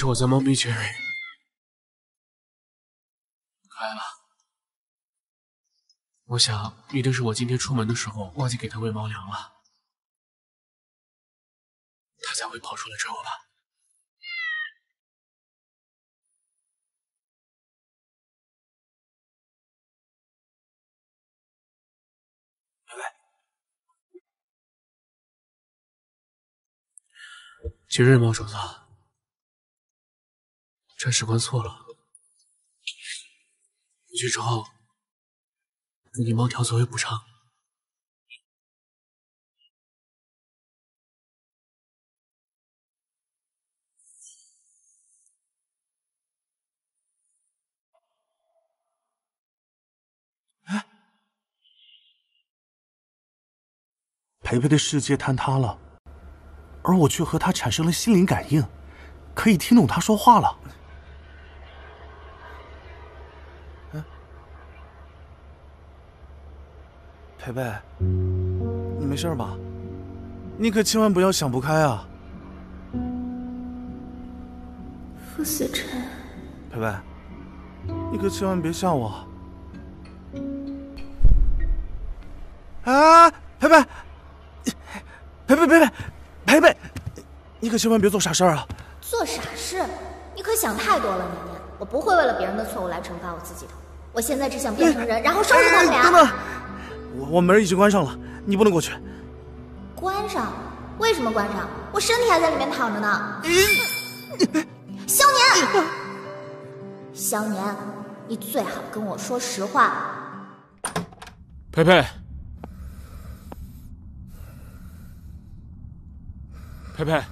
是我家猫咪杰瑞，可爱吧？我想一定是我今天出门的时候忘记给它喂猫粮了，它才会跑出来追我吧。杰瑞猫主子，铲屎官错了，回去之后给你猫条作为补偿。哎培培的世界坍塌了，而我却和他产生了心灵感应，可以听懂他说话了。培培，你没事吧？你可千万不要想不开啊！傅思辰，培培，你可千万别吓我！啊，培培，培培，培培，培培，你可千万别做傻事儿啊！做傻事？你可想太多了，年年。我不会为了别人的错误来惩罚我自己的。我现在只想变成人，然后收拾他们俩。等等，我我门已经关上了，你不能过去。关上？为什么关上？我身体还在里面躺着呢。萧年，萧年，你最好跟我说实话。佩佩，佩佩，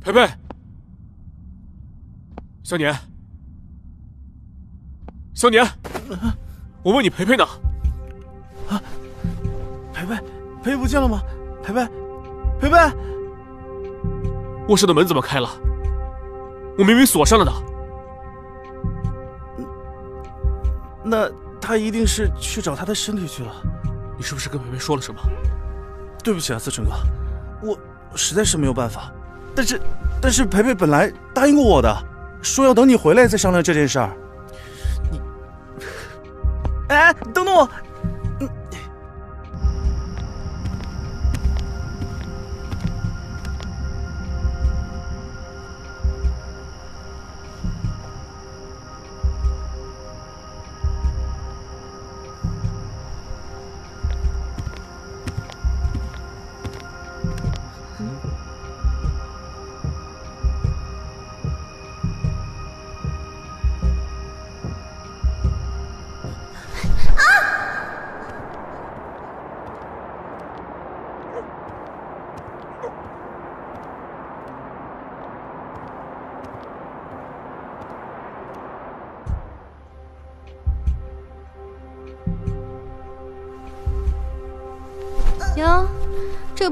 佩佩，萧年，萧年，我问你佩佩呢？培不见了吗？培培，培培，卧室的门怎么开了？我明明锁上了的。那他一定是去找他的身体去了。你是不是跟培培说了什么？对不起啊，思成哥，我实在是没有办法。但是，但是培培本来答应过我的，说要等你回来再商量这件事儿。你，哎，等等我。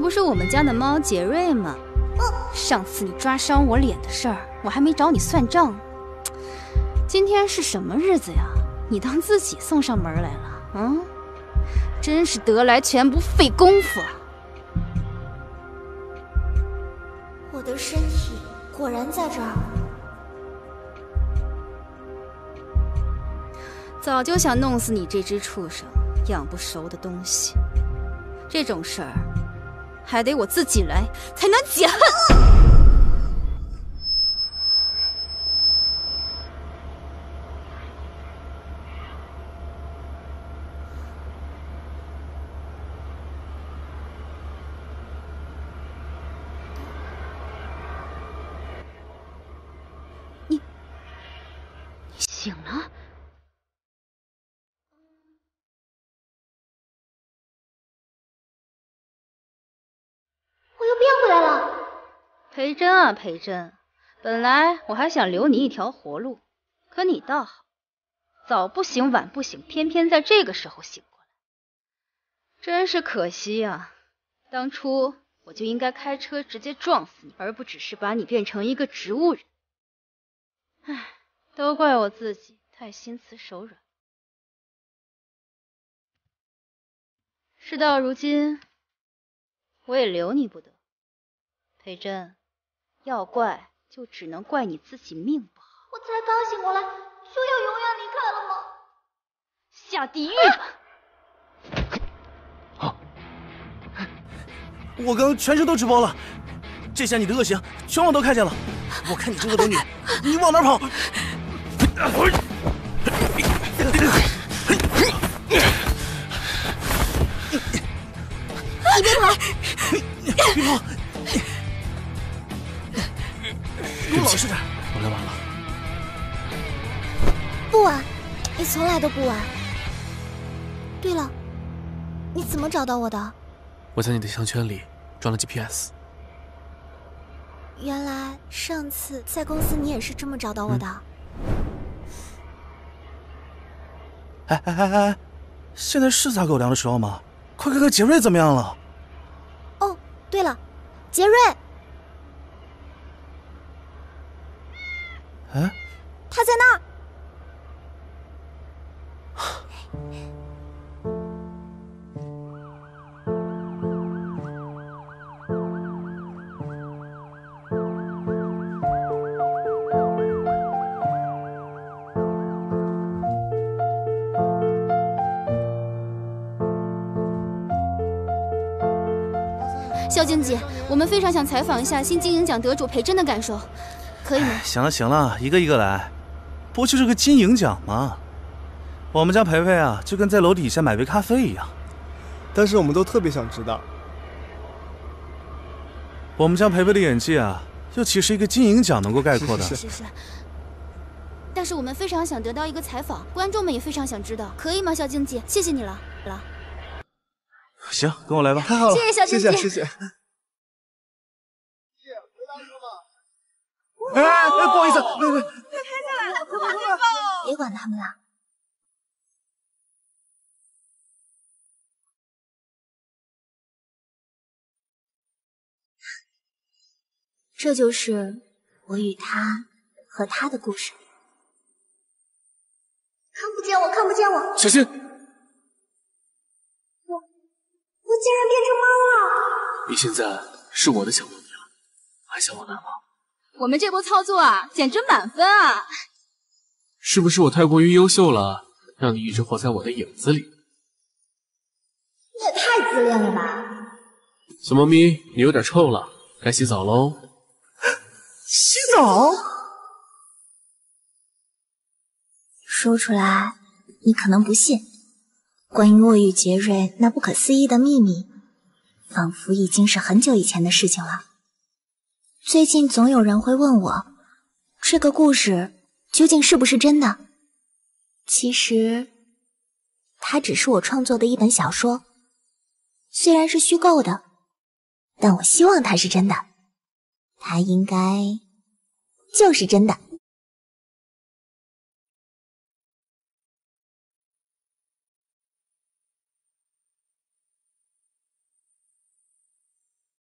不是我们家的猫杰瑞吗？上次你抓伤我脸的事儿，我还没找你算账。今天是什么日子呀？你当自己送上门来了？嗯，真是得来全不费工夫啊！我的身体果然在这儿。早就想弄死你这只畜生，养不熟的东西。这种事儿，还得我自己来才能解恨。醒了？我又变回来了。裴真啊，裴真，本来我还想留你一条活路，可你倒好，早不醒晚不醒，偏偏在这个时候醒过来，真是可惜呀！当初我就应该开车直接撞死你，而不只是把你变成一个植物人。唉，都怪我自己太心慈手软。事到如今，我也留你不得，裴真。要怪就只能怪你自己命不好。我才刚醒过来，就要永远离开了吗？下地狱吧！我刚全身都直播了，这下你的恶行全网都看见了。我看你这恶毒女，你往哪跑？你别跑！别跑！给我老实点，我来晚了。不晚，你从来都不晚。对了，你怎么找到我的？我在你的项圈里装了 GPS。原来上次在公司你也是这么找到我的。哎哎哎哎，现在是撒狗粮的时候吗？快看看杰瑞怎么样了。哦，对了，杰瑞。哎，他在那儿。肖经济，我们非常想采访一下新金鹰奖得主裴真的感受。可以吗？行了行了，一个一个来，不就是个金银奖吗？我们家培培啊，就跟在楼底下买杯咖啡一样。但是我们都特别想知道，我们家培培的演技啊，又岂是一个金银奖能够概括的？是是是。但是我们非常想得到一个采访，观众们也非常想知道，可以吗？肖经济，谢谢你了了。行，跟我来吧。太好了，谢谢肖经济，谢谢谢谢。哎，不好意思，别别，快拍下来，快快快！别管他们了。这就是我与他和他的故事。看不见我，看不见我，小心！我我竟然变成猫了！你现在是我的小猫咪了，还想我难吗？我们这波操作啊，简直满分啊！是不是我太过于优秀了，让你一直活在我的影子里？你也太自恋了吧！小猫咪，你有点臭了，该洗澡喽。洗澡？说出来你可能不信，关于我与杰瑞那不可思议的秘密，仿佛已经是很久以前的事情了。最近总有人会问我，这个故事究竟是不是真的？其实，它只是我创作的一本小说，虽然是虚构的，但我希望它是真的。它应该就是真的。